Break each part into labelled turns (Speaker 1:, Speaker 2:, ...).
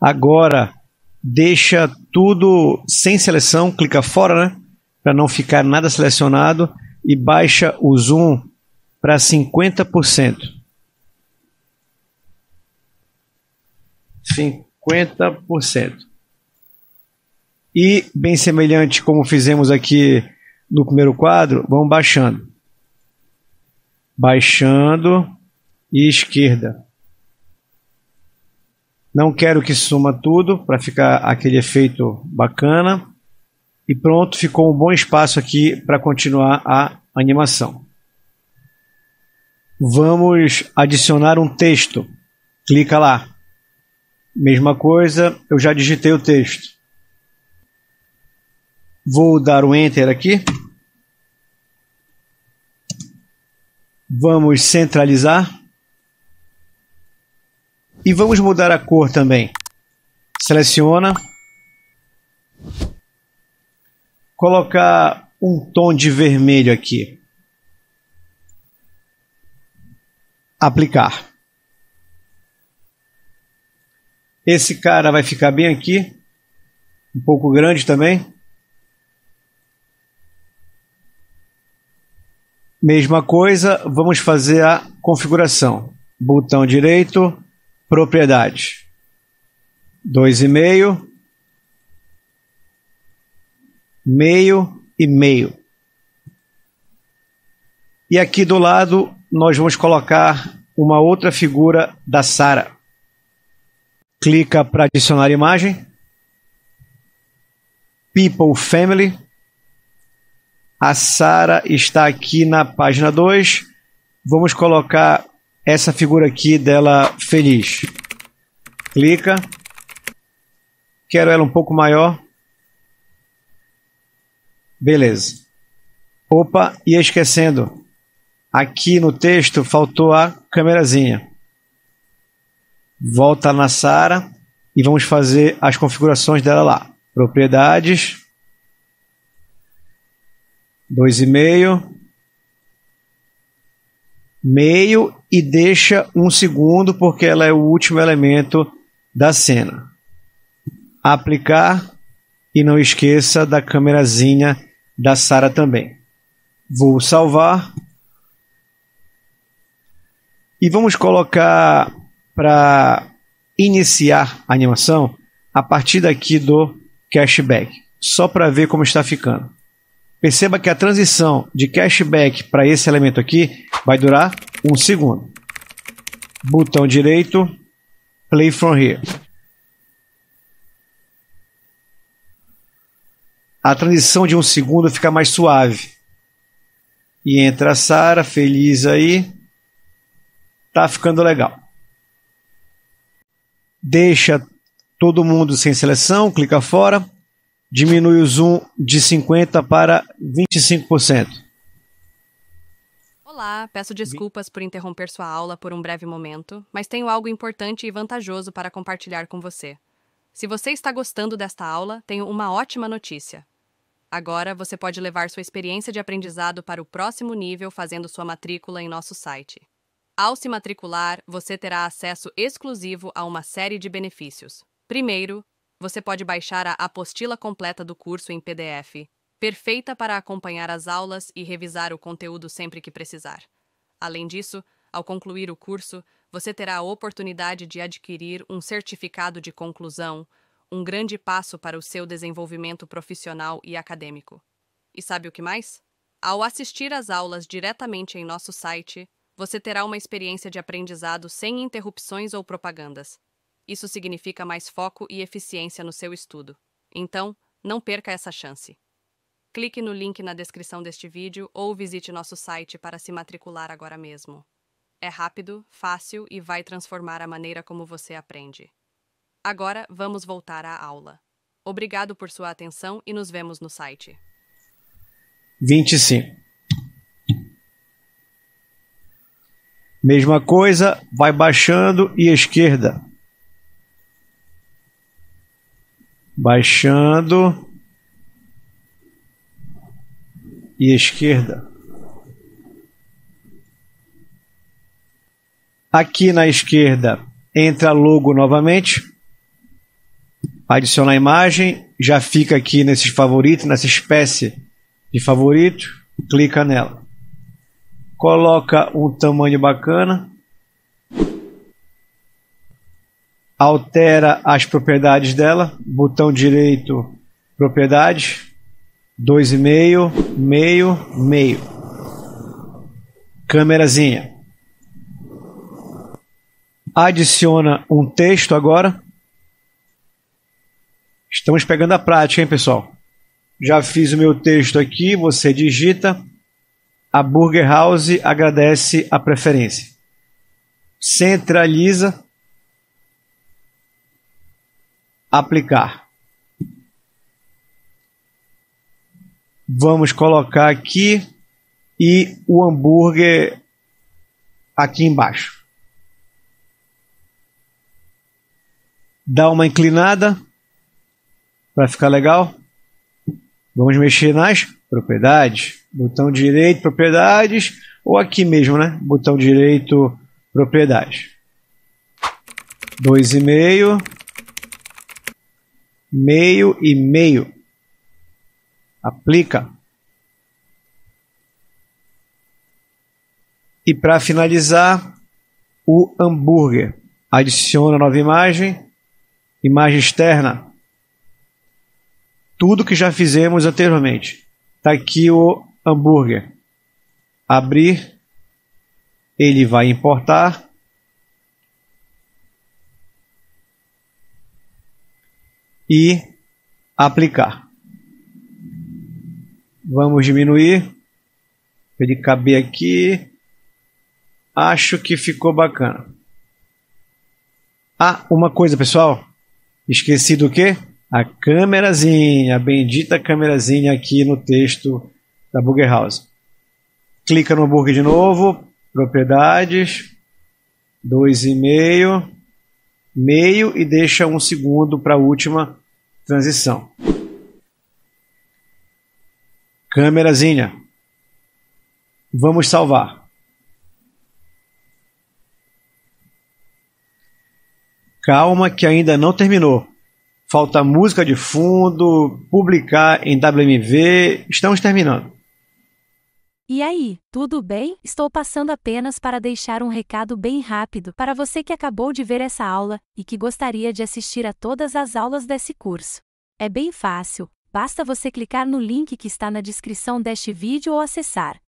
Speaker 1: Agora deixa tudo sem seleção, clica fora, né? Para não ficar nada selecionado e baixa o zoom para 50%. 50%. E, bem semelhante como fizemos aqui no primeiro quadro, vamos baixando. Baixando e esquerda. Não quero que suma tudo para ficar aquele efeito bacana. E pronto, ficou um bom espaço aqui para continuar a animação. Vamos adicionar um texto. Clica lá. Mesma coisa, eu já digitei o texto. Vou dar um Enter aqui. Vamos centralizar. E vamos mudar a cor também. Seleciona. Colocar um tom de vermelho aqui. Aplicar. Esse cara vai ficar bem aqui. Um pouco grande também. Mesma coisa, vamos fazer a configuração. Botão direito, propriedade. 2,5, meio e meio. E aqui do lado nós vamos colocar uma outra figura da Sara. Clica para adicionar imagem. People Family. A Sara está aqui na página 2. Vamos colocar essa figura aqui dela feliz. Clica. Quero ela um pouco maior. Beleza. Opa, ia esquecendo. Aqui no texto faltou a câmerazinha. Volta na Sara e vamos fazer as configurações dela lá. Propriedades. 2,5 meio e deixa um segundo porque ela é o último elemento da cena. Aplicar e não esqueça da câmerazinha da Sara também. Vou salvar e vamos colocar para iniciar a animação a partir daqui do cashback, só para ver como está ficando. Perceba que a transição de cashback para esse elemento aqui vai durar um segundo. Botão direito, play from here. A transição de um segundo fica mais suave. E entra a Sara, feliz aí. Tá ficando legal. Deixa todo mundo sem seleção, clica fora diminui o zoom de 50% para 25%.
Speaker 2: Olá, peço desculpas por interromper sua aula por um breve momento, mas tenho algo importante e vantajoso para compartilhar com você. Se você está gostando desta aula, tenho uma ótima notícia. Agora você pode levar sua experiência de aprendizado para o próximo nível fazendo sua matrícula em nosso site. Ao se matricular, você terá acesso exclusivo a uma série de benefícios. Primeiro, você pode baixar a apostila completa do curso em PDF, perfeita para acompanhar as aulas e revisar o conteúdo sempre que precisar. Além disso, ao concluir o curso, você terá a oportunidade de adquirir um certificado de conclusão, um grande passo para o seu desenvolvimento profissional e acadêmico. E sabe o que mais? Ao assistir às aulas diretamente em nosso site, você terá uma experiência de aprendizado sem interrupções ou propagandas. Isso significa mais foco e eficiência no seu estudo. Então, não perca essa chance. Clique no link na descrição deste vídeo ou visite nosso site para se matricular agora mesmo. É rápido, fácil e vai transformar a maneira como você aprende. Agora, vamos voltar à aula. Obrigado por sua atenção e nos vemos no site.
Speaker 1: 25. Mesma coisa, vai baixando e esquerda. Baixando e esquerda. Aqui na esquerda entra logo novamente. adicionar a imagem, já fica aqui nesses favoritos, nessa espécie de favorito, clica nela. Coloca um tamanho bacana. Altera as propriedades dela, botão direito, propriedades, 2,5, meio, meio. Câmerazinha. Adiciona um texto agora. Estamos pegando a prática, hein, pessoal? Já fiz o meu texto aqui, você digita. A Burger House agradece a preferência. Centraliza. Aplicar. Vamos colocar aqui e o hambúrguer aqui embaixo. Dá uma inclinada para ficar legal. Vamos mexer nas propriedades. Botão direito, propriedades. Ou aqui mesmo, né? Botão direito, propriedades. 2,5. Meio e meio. Aplica. E para finalizar, o hambúrguer. Adiciona nova imagem. Imagem externa tudo que já fizemos anteriormente. Está aqui o hambúrguer. Abrir, ele vai importar. E aplicar. Vamos diminuir. Ele caber aqui. Acho que ficou bacana. Ah, uma coisa, pessoal. Esqueci do que? a câmerazinha, a bendita câmerazinha aqui no texto da Burger House. Clica no hambúrguer de novo, propriedades, 2,5, meio e deixa um segundo para a última transição. Câmerazinha. Vamos salvar. Calma que ainda não terminou falta música de fundo, publicar em WMV. Estamos terminando.
Speaker 3: E aí, tudo bem? Estou passando apenas para deixar um recado bem rápido para você que acabou de ver essa aula e que gostaria de assistir a todas as aulas desse curso. É bem fácil, basta você clicar no link que está na descrição deste vídeo ou acessar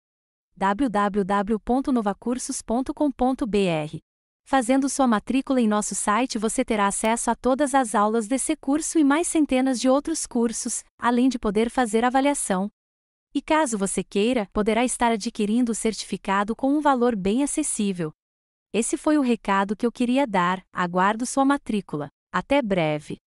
Speaker 3: www.novacursos.com.br. Fazendo sua matrícula em nosso site você terá acesso a todas as aulas desse curso e mais centenas de outros cursos, além de poder fazer avaliação. E caso você queira, poderá estar adquirindo o certificado com um valor bem acessível. Esse foi o recado que eu queria dar, aguardo sua matrícula. Até breve!